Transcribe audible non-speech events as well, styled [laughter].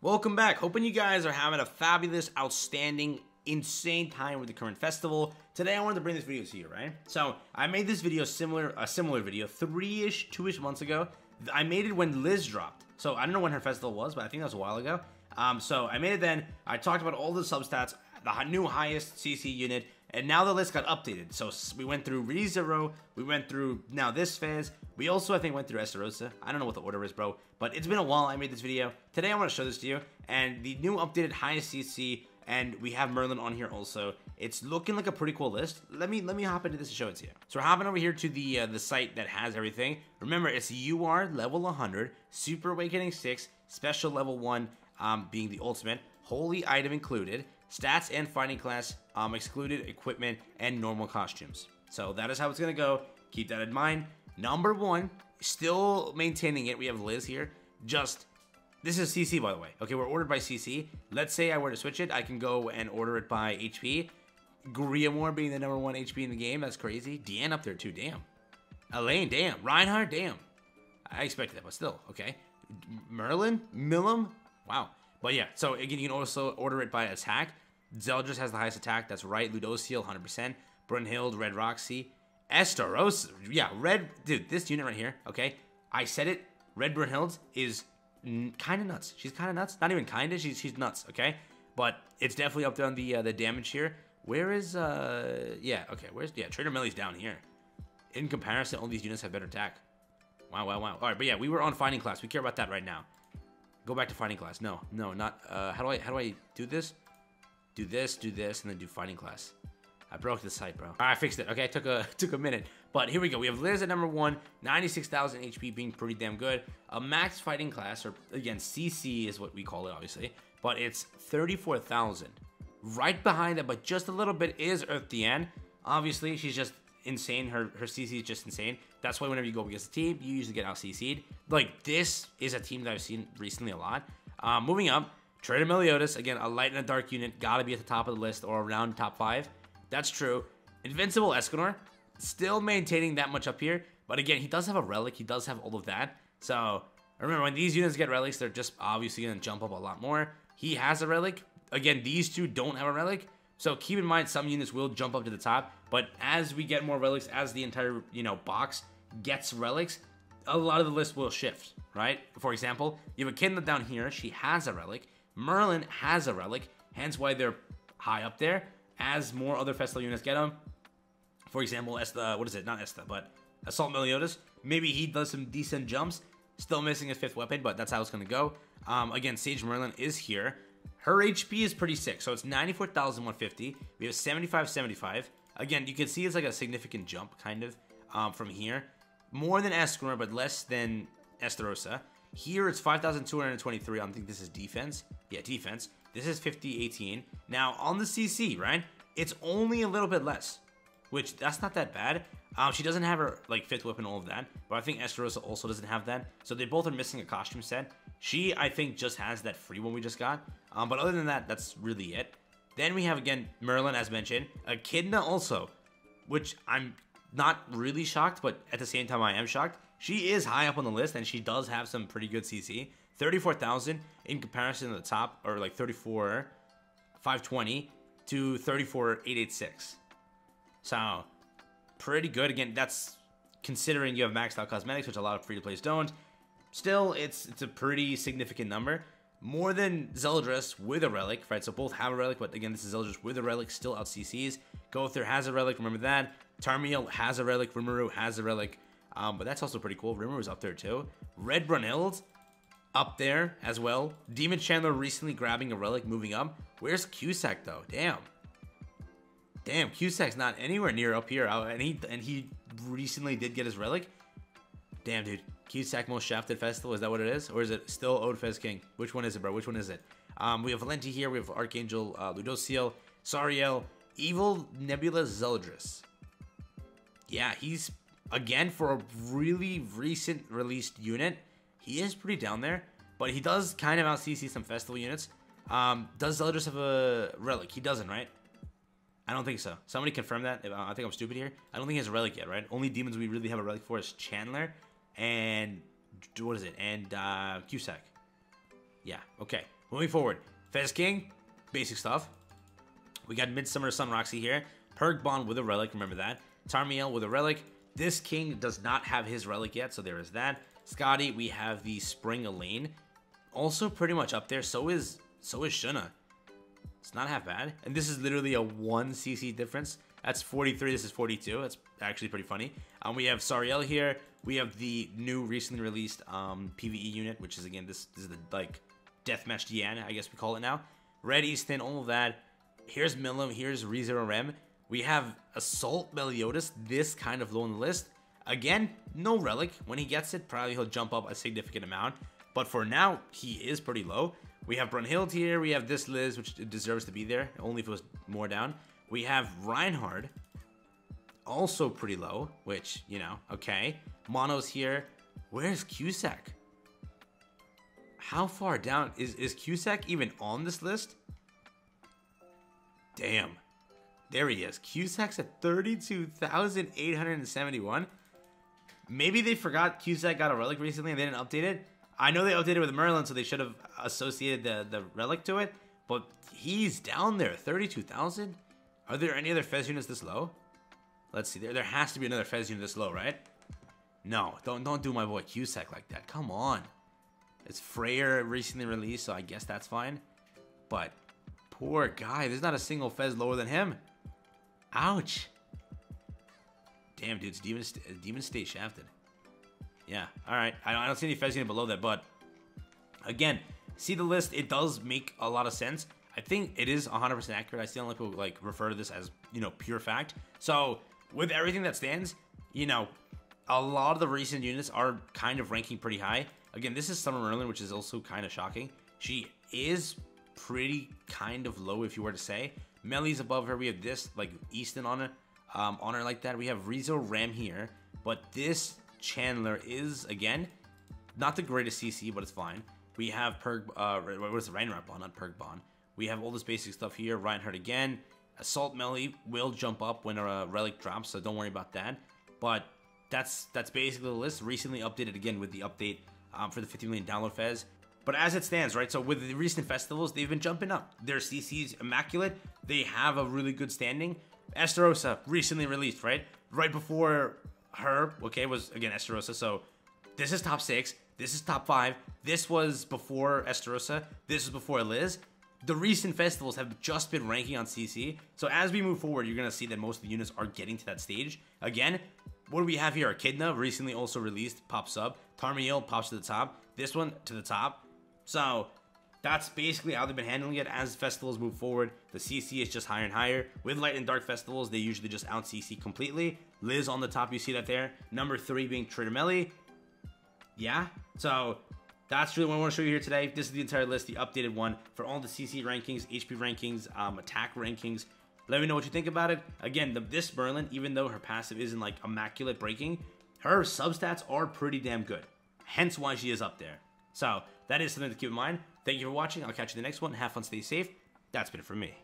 Welcome back. Hoping you guys are having a fabulous, outstanding, insane time with the current festival. Today I wanted to bring this video to you, right? So I made this video similar, a similar video, three-ish, two-ish months ago. I made it when Liz dropped. So I don't know when her festival was, but I think that was a while ago. Um, so I made it then. I talked about all the substats, the new highest CC unit, and now the list got updated. So we went through ReZero, we went through now this phase. We also, I think, went through Estarossa. I don't know what the order is, bro. But it's been a while I made this video. Today I want to show this to you. And the new updated highest CC, and we have Merlin on here also. It's looking like a pretty cool list. Let me let me hop into this and show it to you. So we're hopping over here to the uh, the site that has everything. Remember, it's UR level 100, Super Awakening 6, Special level 1 um, being the ultimate, Holy Item included, stats and fighting class um, excluded equipment and normal costumes. So that is how it's gonna go. Keep that in mind. Number one, still maintaining it. We have Liz here. Just this is CC by the way. Okay, we're ordered by CC. Let's say I were to switch it, I can go and order it by HP. Griamore being the number one HP in the game, that's crazy. Diane up there too, damn. Elaine, damn. Reinhard, damn. I expected that, but still, okay. Merlin, Milim, wow. But yeah, so again, you can also order it by attack. Zeldris has the highest attack. That's right. Ludociel, 100%. Brunhild, Red Roxy. Estaros. Yeah, Red. Dude, this unit right here, okay? I said it. Red Brunhild is kind of nuts. She's kind of nuts. Not even kind of. She's, she's nuts, okay? But it's definitely up there on the uh, the damage here. Where is, uh, yeah, okay. Where's, yeah, Trader Millie's down here. In comparison, all these units have better attack. Wow, wow, wow. All right, but yeah, we were on fighting class. We care about that right now. Go back to fighting class. No, no, not. Uh, how do I how do I do this? Do this, do this, and then do fighting class. I broke the site, bro. I fixed it. Okay, it took a [laughs] took a minute, but here we go. We have Liz at number one, 96,000 HP, being pretty damn good. A max fighting class, or again CC is what we call it, obviously, but it's 34,000. Right behind that, but just a little bit is Earth Diane. Obviously, she's just insane. Her her CC is just insane. That's why whenever you go against a team, you usually get out CC'd. Like this is a team that I've seen recently a lot. Uh, moving up, Traitor Meliodas again, a light and a dark unit, gotta be at the top of the list or around top five. That's true. Invincible Escanor, still maintaining that much up here, but again, he does have a relic. He does have all of that. So remember, when these units get relics, they're just obviously gonna jump up a lot more. He has a relic. Again, these two don't have a relic. So keep in mind, some units will jump up to the top, but as we get more relics, as the entire, you know, box gets relics, a lot of the list will shift, right? For example, you have Echidna down here, she has a relic. Merlin has a relic, hence why they're high up there. As more other Festival units get them, for example, Esta, what is it? Not Esta, but Assault Meliodas. Maybe he does some decent jumps. Still missing his fifth weapon, but that's how it's going to go. Um, again, Sage Merlin is here. Her HP is pretty sick. So it's 94,150. We have 7575. Again, you can see it's like a significant jump, kind of, um, from here. More than Escanor, but less than Estarossa. Here it's 5,223. I don't think this is defense. Yeah, defense. This is 5018. Now, on the CC, right? It's only a little bit less, which that's not that bad. Um, she doesn't have her like fifth weapon, all of that, but I think Estarossa also doesn't have that. So they both are missing a costume set. She, I think, just has that free one we just got. Um, but other than that, that's really it. Then we have, again, Merlin, as mentioned. Echidna also, which I'm not really shocked, but at the same time, I am shocked. She is high up on the list, and she does have some pretty good CC. 34,000 in comparison to the top, or like 34, 520 to 34, 886. So, pretty good. Again, that's considering you have maxed out cosmetics, which a lot of free-to-plays don't. Still, it's it's a pretty significant number more than Zeldris with a relic, right? So both have a relic, but again, this is Zeldris with a relic, still out CCs. Gowther has a relic, remember that. Tarmiel has a relic, Rimuru has a relic, um, but that's also pretty cool. Rimuru's up there too. Red Brunhild up there as well. Demon Chandler recently grabbing a relic, moving up. Where's Cusack though? Damn. Damn, Cusack's not anywhere near up here, uh, and he and he recently did get his relic. Damn, dude. Cusack Most Shafted Festival, is that what it is? Or is it still Odefez King? Which one is it, bro? Which one is it? Um, we have Valenty here, we have Archangel uh, Ludociel, Sariel, Evil Nebula Zeldris. Yeah, he's, again, for a really recent released unit, he is pretty down there, but he does kind of out CC some festival units. Um, does Zeldris have a relic? He doesn't, right? I don't think so. Somebody confirm that. I think I'm stupid here. I don't think he has a relic yet, right? Only demons we really have a relic for is Chandler and what is it? And uh, Cusack. Yeah, okay. Moving forward, Fez King, basic stuff. We got Midsummer Sun Roxy here. Perg Bond with a relic, remember that. Tarmiel with a relic. This king does not have his relic yet, so there is that. Scotty, we have the Spring Elaine. Also pretty much up there. So is so is Shuna. It's not half bad. And this is literally a 1 CC difference. That's 43, this is 42. That's actually pretty funny. Um, we have Sariel here. We have the new recently released um, PvE unit, which is again, this, this is the like Deathmatch Diana, I guess we call it now. Red Easton, all of that. Here's Milim, here's ReZero Rem. We have Assault Meliodas, this kind of low on the list. Again, no relic. When he gets it, probably he'll jump up a significant amount. But for now, he is pretty low. We have Brunhild here. We have this Liz, which deserves to be there, only if it was more down. We have Reinhard, also pretty low, which, you know, okay. Mono's here. Where's Cusack? How far down? Is, is Cusack even on this list? Damn. There he is. Cusack's at 32,871. Maybe they forgot Cusack got a relic recently and they didn't update it. I know they updated with Merlin, so they should have associated the, the relic to it. But he's down there, 32,000? Are there any other Fez units this low? Let's see. There, there has to be another Fez unit this low, right? No, don't don't do my boy Cusack like that. Come on. It's Freyr recently released, so I guess that's fine. But poor guy. There's not a single Fez lower than him. Ouch. Damn, dude. It's Demon, Demon State shafted. Yeah. All right. I don't, I don't see any Fez unit below that, but again, see the list. It does make a lot of sense. I think it is 100% accurate. I still like to like refer to this as, you know, pure fact. So with everything that stands, you know, a lot of the recent units are kind of ranking pretty high. Again, this is Summer Merlin, which is also kind of shocking. She is pretty kind of low, if you were to say. Melly's above her. We have this, like, Easton on her, um, on her like that. We have ReZero Ram here. But this Chandler is, again, not the greatest CC, but it's fine. We have Perg, uh, what is it, Reinhard Bond, not Perg Bond. We have all this basic stuff here. Reinhard again. Assault Melee will jump up when a relic drops, so don't worry about that. But that's that's basically the list. Recently updated again with the update um, for the 50 million download fez. But as it stands, right, so with the recent festivals, they've been jumping up. Their CC's immaculate. They have a really good standing. Estarossa, recently released, right? Right before her, okay, was, again, Estarossa. So this is top six. This is top five. This was before Estarossa. This was before Liz the recent festivals have just been ranking on CC. So as we move forward, you're to see that most of the units are getting to that stage. Again, what do we have here? Echidna, recently also released, pops up. Tarmiel pops to the top. This one to the top. So that's basically how they've been handling it as festivals move forward. The CC is just higher and higher. With light and dark festivals, they usually just out CC completely. Liz on the top, you see that there. Number three being Tridamelli. Yeah, so that's really what I want to show you here today. This is the entire list, the updated one for all the CC rankings, HP rankings, um, attack rankings. Let me know what you think about it. Again, the, this Merlin, even though her passive isn't like immaculate breaking, her substats are pretty damn good. Hence why she is up there. So that is something to keep in mind. Thank you for watching. I'll catch you in the next one. Have fun, stay safe. That's been it for me.